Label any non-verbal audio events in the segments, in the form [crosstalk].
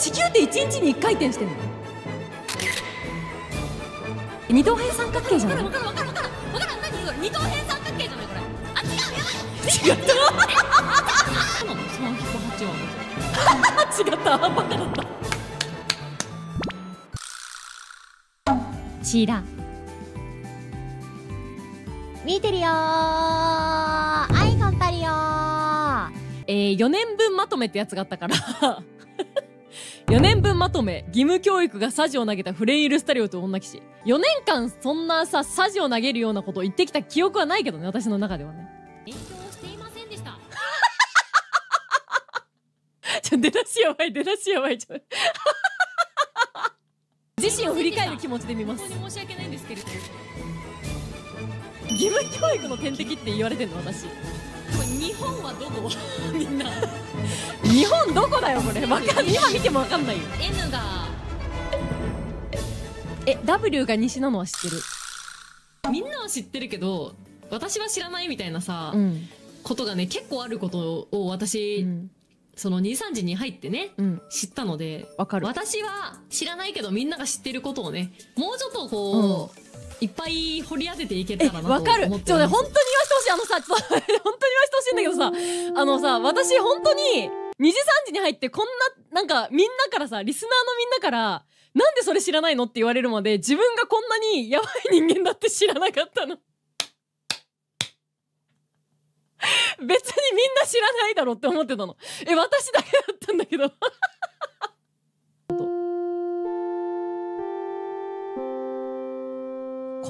地球って1日に1回転してんの？二等辺三角形じゃない？わかるわかるわかるわかる何これ二等辺三角形じゃないこれあ違うやばい違ったそうなの三引く八は違ったバカだったチラ見てるよーはい頑張るよーえー、4年分まとめってやつがあったから4年分まとめ義務教育がサジを投げたフレイルスタリオと女騎士。4年間そんなさサジを投げるようなことを言ってきた記憶はないけどね私の中ではね。勉強していませんでした。[laughs] ちょ出だしやばい出だしやばい。ちょ [laughs] 自身を振り返る気持ちで見ます。本当に申し訳ないんですけれどこ義務教育の天敵って言われてんの私。れ日本はどこ？みんな。日本どこだよこれ？わかん今見てもわかんないよ。N が。え W が西なのは知ってる？みんなは知ってるけど私は知らないみたいなさ、ん。ことがね結構あることを私、うん。その23時に入ってねうん。知ったのでわかる。私は知らないけどみんなが知ってることをねもうちょっとこう、いっぱい掘り当てていけたえらなと思ってわかるちょね本当に言わせてほしいあのさちょっと本当に言わせてほしいんだけどさあのさ私本当に2時3時に入ってこんななんかみんなからさリスナーのみんなからなんでそれ知らないのって言われるまで自分がこんなにやばい人間だって知らなかったの。別にみんな知らないだろって思ってたの。え私だけだったんだけど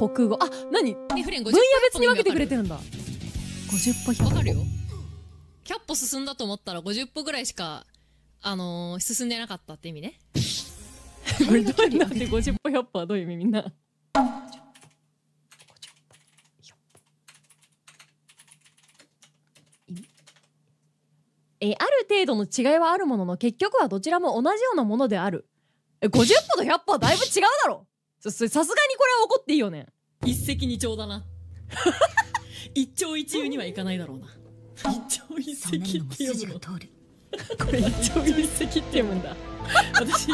国語。あ何？ねフレン50分野別に分けてくれてるんだ。50歩100歩わかるよ100歩進んだと思ったら50歩ぐらいしかあのー進んでなかったって意味ね。[laughs] これどういう意味？で50歩100歩はどういう意味みんな？えーある程度の違いはあるものの結局はどちらも同じようなものである。え50歩と100歩はだいぶ違うだろさすがにこれは怒っていいよね。一石二鳥だな。[laughs] 一鳥一遊にはいかないだろうな。一鳥一そんな石にもって読むのこれ一鳥一石って読むんだ。私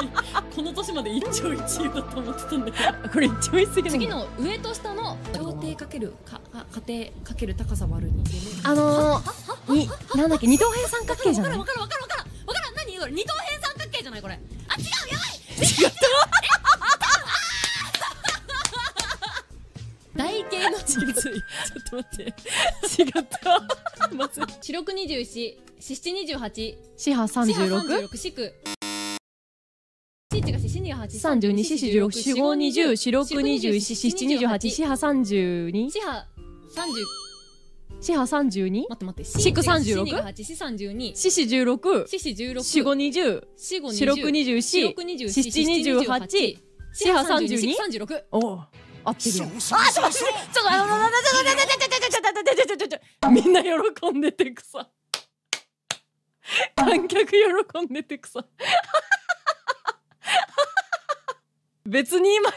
この年まで一鳥一遊だと思ってたんだけど。これ一鳥一石なんだ次の上と下の高低かけるかか家庭かける高さ割るにあのー、になんだっけ二等辺三角形じゃない？わかるわかるわかるわかるわかる何これ二等辺三角形じゃないこれあ違うやばい違った待って。違った。まず四六二十四四七二十八四波三十六？四九四一が四二八三十二四十六四五二十四六二十四七二十八四波三十二？四波三十四波三十二？待って待って。四九三十六？四が八四三十二四四十六？四四十六四五二十？四五四六二十四四六二十七二十八四波三十二？三十六おお合ってるやん。あ、ちょうと、ちょ、ちょっと、あ、ちょっと、ちょっと、ちっと、ちょっと、ちっと、みんな喜んでてくさ。観客喜んでてくさ。別に今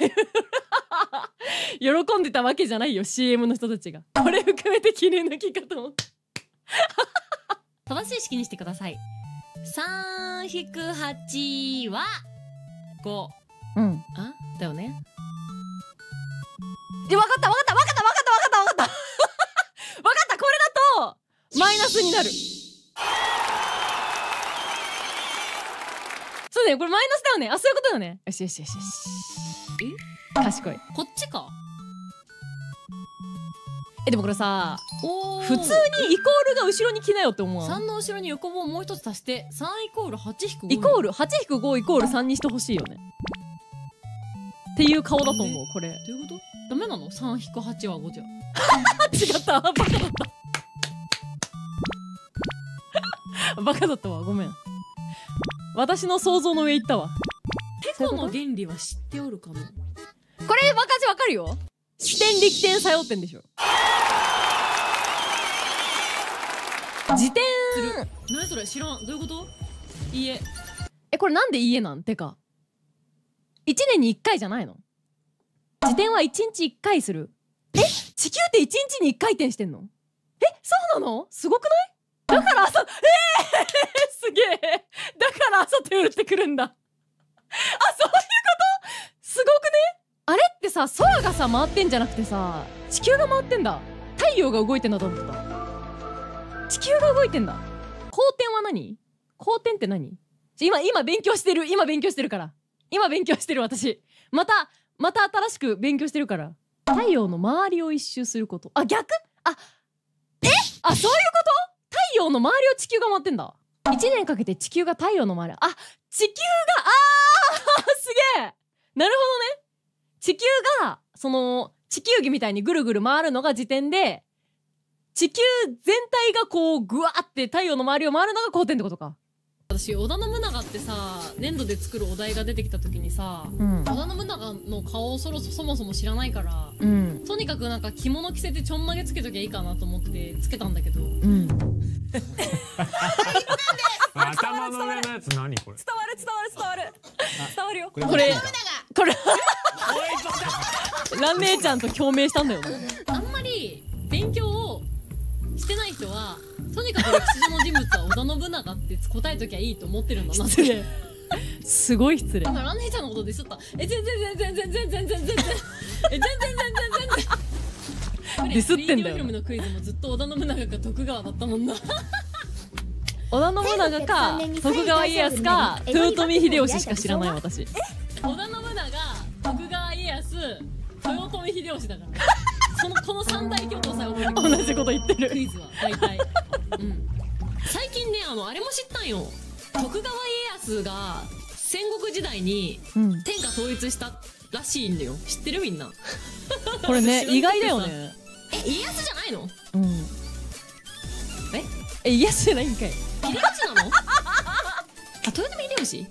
喜んでたわけじゃないよ CM の人たちがこれ含めて切り抜きかと思った正しい式にしてください3-8は5うんあだよね分かった分かった分かった分かった分かった分かった。分かった [laughs] これだとマイナスになる。そうだよこれマイナスだよね。あそういうことだよね。よしよしよしよし。え？賢い。こっちか。えでもこれさ普通にイコールが後ろに来なよって思う3の後ろに横棒をもう一つ足して3イコール8引く5イコール8-5イコール3にしてほしいよね。っていう顔だと思うこれ。どういうこと？ダメなの ?3 引く8は5じゃ。[laughs] 違った。バカだった。バカだったわ。ごめん。私の想像の上行ったわ。テコの原理は知っておるかな？これ私わかるよ。視点力点作用点でしょ。自転。何それ？知らん。どういうこと？いいええこれなんで家なん？てか。1年に1回じゃないの？自転は1日1回する。え？地球って1日に1回転してんの？え？そうなの？すごくない？だから朝えー、[laughs] すげえ。だから朝と夜ってくるんだ。あそういうこと？すごくね？あれってさ空がさ回ってんじゃなくてさ地球が回ってんだ。太陽が動いてんだと思ってた。地球が動いてんだ。公転は何？公転って何？今今勉強してる今勉強してるから。今勉強してる私。またまた新しく勉強してるから。太陽の周りを一周すること。あ逆？あえ？あそういうこと？太陽の周りを地球が回ってんだ。1年かけて地球が太陽の周り。あ地球があー！[laughs] すげえ！なるほどね。地球がその地球儀みたいにぐるぐる回るのが時点で地球全体がこうぐわって太陽の周りを回るのが公転ってことか。私織田信長ってさ粘土で作るお題が出てきた時にさうん。織田信長の顔をそろそもそも知らないからうん。とにかくなんか着物着せてちょんまげつけときゃいいかなと思ってつけたんだけど。うん。頭の上のやつ何これ？伝わる伝わる伝わる。伝わるよ。ここれこれ蘭姉ちゃんと共鳴したんだよね。あんまり勉強をしてない人はとにかく歴史上の人物は織田信長って答えときゃいいと思ってるんだなって。[laughs] すごい失礼。だからラン姉ちゃんのことディスった。え全然全然全然全然全然。え全然全然全然。[laughs] ディスってんだよフィルムのクイズもずっと織田信長か徳川だったもんな。織田信長か徳川家康か豊臣秀吉しか知らない私。織田信長徳川家康豊臣秀吉だから。そのこの三大巨頭さえ覚えてくれ [laughs] 同じこと言ってる。クイズは大体。うん最近ねあのあれも知ったんよ。徳川家康が戦国時代にうん。天下統一したらしいんだよ。知ってるみんな。これね [laughs] 意外だよね。え家康じゃないの？うん。え？え家康じゃないんかい。秀吉なの？あ豊臣秀吉？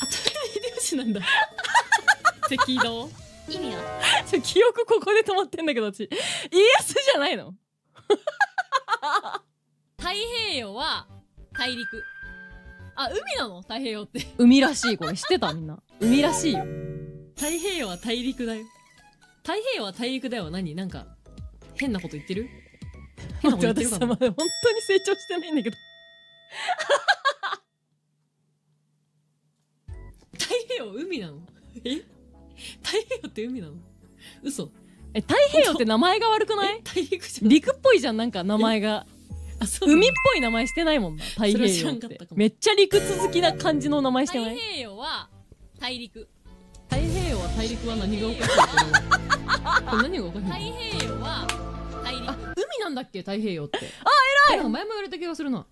あ豊臣秀吉なんだ。[laughs] 赤道。意味は？ちょ記憶ここで止まってんだけど私。家康じゃないの？太平洋は大陸。あ海なの？太平洋って。海らしいこれ。知ってた？みんな。海らしいよ。太平洋は大陸だよ。太平洋は大陸だよ何？なんか変なこと言ってる？変なこと言ってるかな？本当に成長してないんだけど。太平洋海なの？え？太平洋って海なの？嘘。え太平洋って名前が悪くない？え？大陸じゃん。陸っぽいじゃんなんか名前が海っぽい名前してないもんな太平洋って。めっちゃ陸続きな感じの名前して太ない？平洋は大陸。太平洋は大陸は何がおかしいこ何がおかしいの？太平洋は大陸。あ海なんだっけ太平洋って。あ偉い。前も言われた気がするな